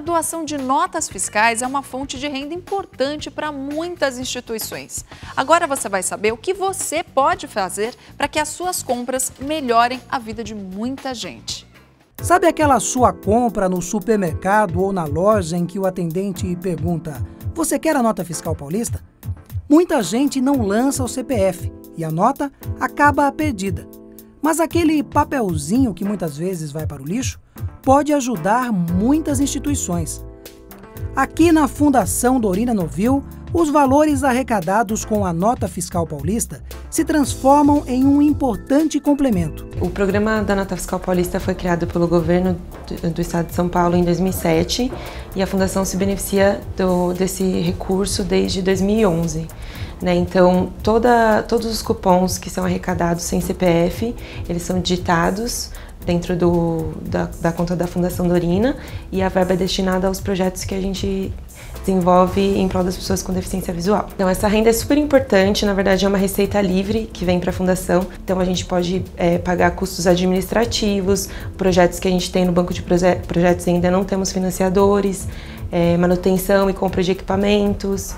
A doação de notas fiscais é uma fonte de renda importante para muitas instituições. Agora você vai saber o que você pode fazer para que as suas compras melhorem a vida de muita gente. Sabe aquela sua compra no supermercado ou na loja em que o atendente pergunta: Você quer a nota fiscal paulista? Muita gente não lança o CPF e a nota acaba perdida. Mas aquele papelzinho que muitas vezes vai para o lixo pode ajudar muitas instituições. Aqui na Fundação Dorina Novil, os valores arrecadados com a nota fiscal paulista se transformam em um importante complemento. O programa da nota fiscal paulista foi criado pelo governo do estado de São Paulo em 2007 e a fundação se beneficia do, desse recurso desde 2011. Né? Então, toda, todos os cupons que são arrecadados sem CPF, eles são digitados dentro do, da, da conta da Fundação Dorina e a verba é destinada aos projetos que a gente desenvolve em prol das pessoas com deficiência visual. Então essa renda é super importante, na verdade é uma receita livre que vem para a fundação, então a gente pode é, pagar custos administrativos, projetos que a gente tem no banco de proje projetos ainda não temos financiadores, é, manutenção e compra de equipamentos.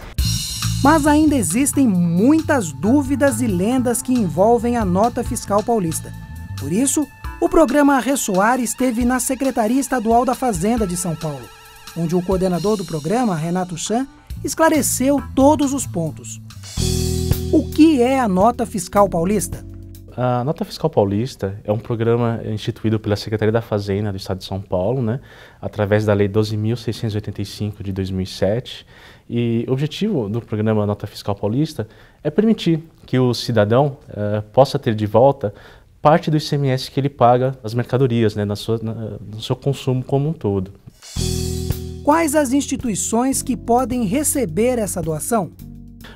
Mas ainda existem muitas dúvidas e lendas que envolvem a nota fiscal paulista. Por isso, o programa Ressoar esteve na Secretaria Estadual da Fazenda de São Paulo, onde o coordenador do programa, Renato Chan, esclareceu todos os pontos. O que é a nota fiscal paulista? A Nota Fiscal Paulista é um programa instituído pela Secretaria da Fazenda do Estado de São Paulo, né, através da Lei 12.685 de 2007. E o objetivo do programa Nota Fiscal Paulista é permitir que o cidadão uh, possa ter de volta parte do ICMS que ele paga nas mercadorias, né, na sua, na, no seu consumo como um todo. Quais as instituições que podem receber essa doação?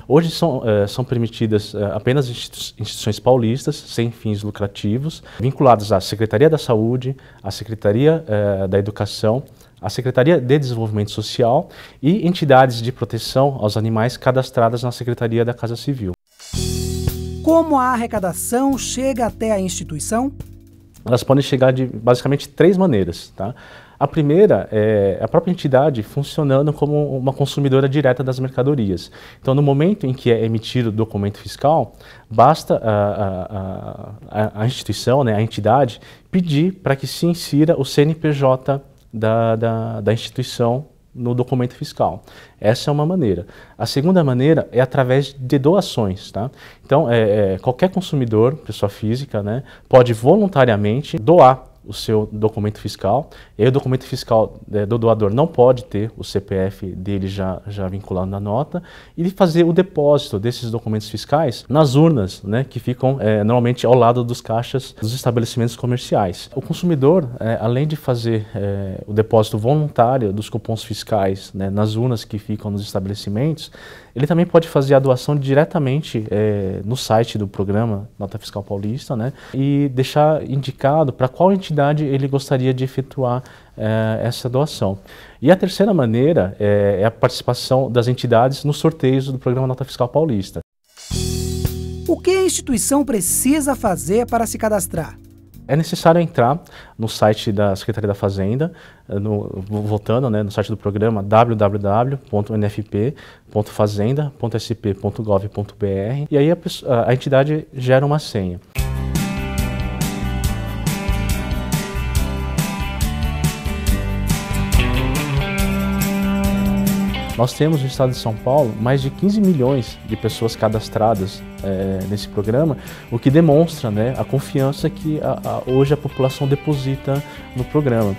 Hoje são, uh, são permitidas uh, apenas instituições paulistas, sem fins lucrativos, vinculadas à Secretaria da Saúde, à Secretaria uh, da Educação, à Secretaria de Desenvolvimento Social e entidades de proteção aos animais cadastradas na Secretaria da Casa Civil. Como a arrecadação chega até a instituição? Elas podem chegar de basicamente três maneiras. Tá? A primeira é a própria entidade funcionando como uma consumidora direta das mercadorias. Então, no momento em que é emitido o documento fiscal, basta a, a, a, a instituição, né, a entidade, pedir para que se insira o CNPJ da, da, da instituição no documento fiscal. Essa é uma maneira. A segunda maneira é através de doações. Tá? Então, é, é, qualquer consumidor, pessoa física, né, pode voluntariamente doar o seu documento fiscal. E aí o documento fiscal é, do doador não pode ter o CPF dele já, já vinculado na nota e fazer o depósito desses documentos fiscais nas urnas, né, que ficam é, normalmente ao lado dos caixas dos estabelecimentos comerciais. O consumidor, é, além de fazer é, o depósito voluntário dos cupons fiscais né, nas urnas que ficam nos estabelecimentos, ele também pode fazer a doação diretamente é, no site do programa Nota Fiscal Paulista né, e deixar indicado para qual entidade ele gostaria de efetuar é, essa doação. E a terceira maneira é, é a participação das entidades nos sorteios do programa Nota Fiscal Paulista. O que a instituição precisa fazer para se cadastrar? É necessário entrar no site da Secretaria da Fazenda, eh, no, voltando né, no site do programa www.nfp.fazenda.sp.gov.br e aí a, a entidade gera uma senha. Nós temos no estado de São Paulo mais de 15 milhões de pessoas cadastradas é, nesse programa, o que demonstra né, a confiança que a, a, hoje a população deposita no programa.